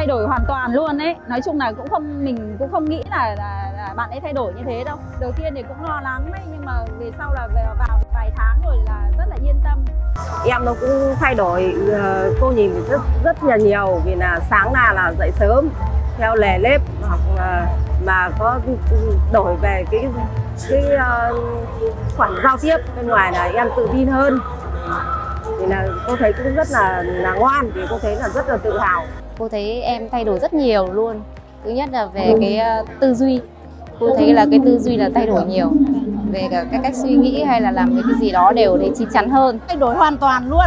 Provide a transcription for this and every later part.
thay đổi hoàn toàn luôn ấy. Nói chung là cũng không mình cũng không nghĩ là, là, là bạn ấy thay đổi như thế đâu. Đầu tiên thì cũng lo lắng đấy nhưng mà về sau là về vào vài tháng rồi là rất là yên tâm. Em nó cũng thay đổi ờ, cô nhìn rất rất là nhiều vì là sáng là là dậy sớm theo lề lếp hoặc là mà có đổi về cái cái uh, khoản giao tiếp bên ngoài là em tự tin hơn thì là cô thấy cũng rất là là ngoan thì cô thấy là rất là tự hào. Cô thấy em thay đổi rất nhiều luôn. Thứ nhất là về cái uh, tư duy. Cô thấy là cái tư duy là thay đổi nhiều. Về cả cái cách suy nghĩ hay là làm cái gì đó đều thấy chín chắn hơn. Thay đổi hoàn toàn luôn.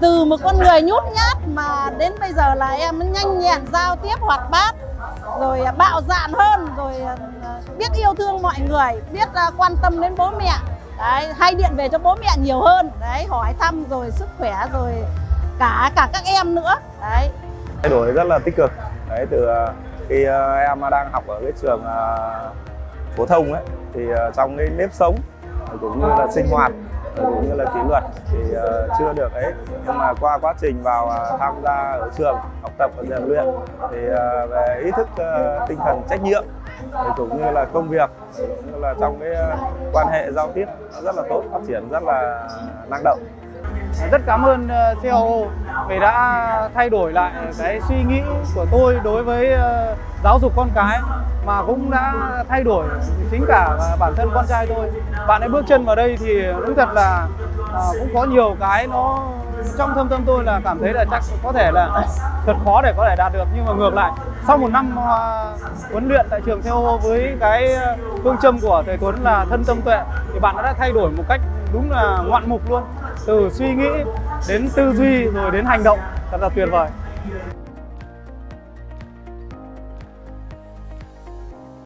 Từ một con người nhút nhát mà đến bây giờ là em nhanh nhẹn giao tiếp hoạt bát rồi bạo dạn hơn rồi biết yêu thương mọi người biết quan tâm đến bố mẹ đấy, hay điện về cho bố mẹ nhiều hơn. Đấy hỏi thăm rồi sức khỏe rồi cả cả các em nữa. Đấy. Thay đổi rất là tích cực. Đấy từ à, khi à, em đang học ở cái trường à, phổ thông ấy thì trong cái nếp sống cũng như là sinh hoạt cũng như là kỷ luật thì chưa được ấy. Nhưng mà qua quá trình vào tham gia ở trường học tập và rèn luyện thì về ý thức tinh thần trách nhiệm cũng như là công việc, như là trong cái ờ, quan hệ giao tiếp rất là tốt, phát triển rất là năng động. Rất cảm ơn ờ, CEO COO vì đã thay đổi lại cái suy nghĩ của tôi đối với ờ, giáo dục con cái mà cũng đã thay đổi chính cả bản thân con trai tôi. Bạn ấy bước chân vào đây thì đúng thật là à, cũng có nhiều cái nó trong thâm tâm tôi là cảm thấy là chắc có thể là thật khó để có thể đạt được nhưng mà ngược lại sau một năm uh, huấn luyện tại trường theo với cái ờ, phương châm của thầy Tuấn là thân tâm tuệ thì bạn đã thay đổi một cách đúng là ngoạn mục luôn từ suy nghĩ đến tư duy rồi đến hành động thật là tuyệt vời.